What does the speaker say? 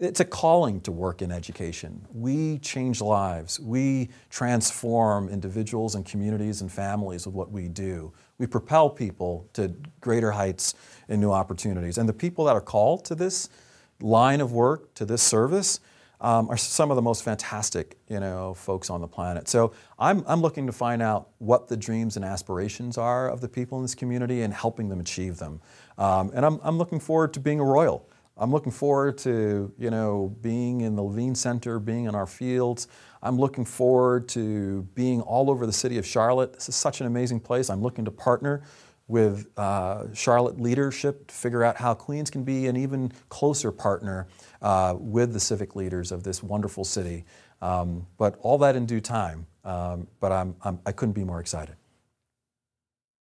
it's a calling to work in education. We change lives. We transform individuals and communities and families with what we do. We propel people to greater heights and new opportunities. And the people that are called to this line of work, to this service, um, are some of the most fantastic, you know, folks on the planet. So I'm, I'm looking to find out what the dreams and aspirations are of the people in this community and helping them achieve them. Um, and I'm, I'm looking forward to being a royal. I'm looking forward to, you know, being in the Levine Center, being in our fields. I'm looking forward to being all over the city of Charlotte. This is such an amazing place. I'm looking to partner with uh, Charlotte leadership to figure out how Queens can be an even closer partner uh, with the civic leaders of this wonderful city. Um, but all that in due time. Um, but I'm, I'm, I couldn't be more excited.